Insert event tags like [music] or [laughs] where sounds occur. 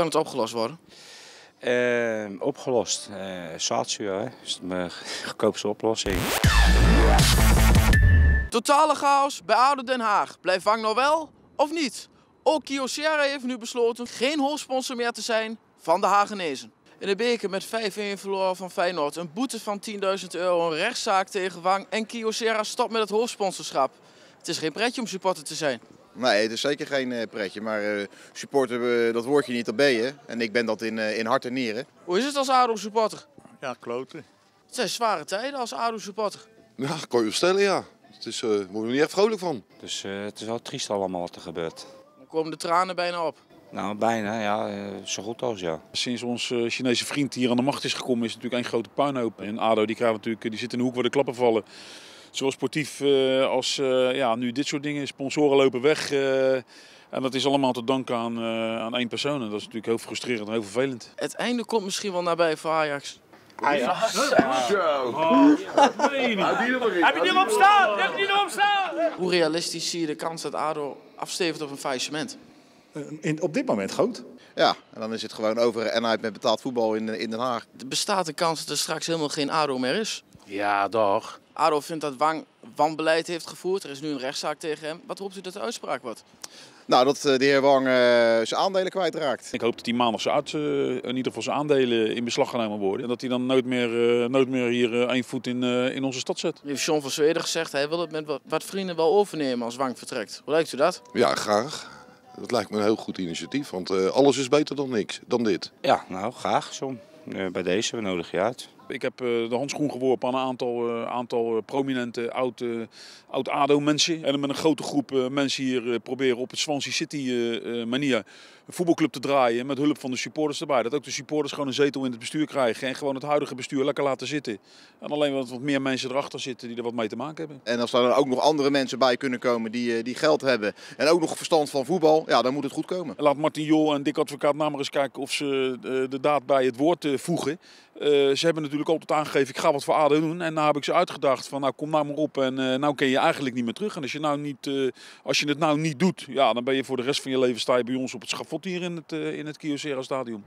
kan het opgelost worden? Uh, opgelost. Uh, Satio, hè. is de [laughs] goedkoopste oplossing. Totale chaos bij ADO Den Haag. Blijft Vang nou wel of niet? Ook Kyocera heeft nu besloten geen hoofdsponsor meer te zijn van de Hagenezen. In de beker met 5-1 verloren van Feyenoord. Een boete van 10.000 euro, een rechtszaak tegen Wang en Kyocera stopt met het hoofdsponsorschap. Het is geen pretje om supporter te zijn. Nee, het is zeker geen uh, pretje. Maar uh, supporter, uh, dat woord je niet, dat ben je. En ik ben dat in, in hart en nieren. Hoe is het als ADO-supporter? Ja, kloten. Het zijn zware tijden als ADO-supporter. Ja, kan je stellen, ja. Het is, uh, word je niet echt vrolijk van. Dus het is wel triest allemaal wat er gebeurt. Dan komen de tranen bijna op. Nou, bijna, ja. Zo goed als ja. Sinds onze Chinese vriend hier aan de macht is gekomen, is het natuurlijk een grote puinhoop. En ADO die, krijgt natuurlijk, die zit in de hoek waar de klappen vallen. Zowel sportief uh, als uh, ja, nu dit soort dingen. Sponsoren lopen weg. Uh, en dat is allemaal te danken aan, aan één persoon. En dat is natuurlijk heel frustrerend en heel vervelend. Het einde komt misschien wel nabij voor Ajax. Ajax. Zo. Oh. Heb je niet op staan? Heb je niet op staan? Hoe realistisch zie je de kans dat ADO afstevend op een faillissement? In, op dit moment groot. Ja, en dan is het gewoon over en uit met betaald voetbal in, in Den Haag. Er bestaat de kans dat er straks helemaal geen ADO meer is? Ja, toch. ADO vindt dat Wang wanbeleid heeft gevoerd. Er is nu een rechtszaak tegen hem. Wat hoopt u dat de uitspraak wordt? Nou, dat de heer Wang uh, zijn aandelen kwijtraakt. Ik hoop dat hij maandag zijn uit, uh, in ieder geval zijn aandelen in beslag genomen worden. En dat hij dan nooit meer, uh, nooit meer hier één voet in, in onze stad zet. Heeft John van Zweden gezegd, hij wil het met wat, wat vrienden wel overnemen als Wang vertrekt. Hoe lijkt u dat? Ja, graag. Dat lijkt me een heel goed initiatief, want alles is beter dan niks, dan dit. Ja, nou graag John. bij deze, we nodigen je uit. Ik heb de handschoen geworpen aan een aantal, aantal prominente oud, oud ADO-mensen. En met een grote groep mensen hier proberen op het Swansea City manier een voetbalclub te draaien. Met hulp van de supporters erbij. Dat ook de supporters gewoon een zetel in het bestuur krijgen. En gewoon het huidige bestuur lekker laten zitten. En alleen wat, wat meer mensen erachter zitten die er wat mee te maken hebben. En als er dan ook nog andere mensen bij kunnen komen die, die geld hebben. En ook nog verstand van voetbal. Ja, dan moet het goed komen. Laat Martin Jol en Dick Advocaat nou maar eens kijken of ze de daad bij het woord voegen. Uh, ze hebben natuurlijk altijd aangegeven, ik ga wat voor ADO doen. En nou heb ik ze uitgedacht van, nou kom nou maar op en uh, nou kun je eigenlijk niet meer terug. En als je, nou niet, uh, als je het nou niet doet, ja, dan ben je voor de rest van je leven sta je bij ons op het schafot hier in het, in het Kyocera stadion.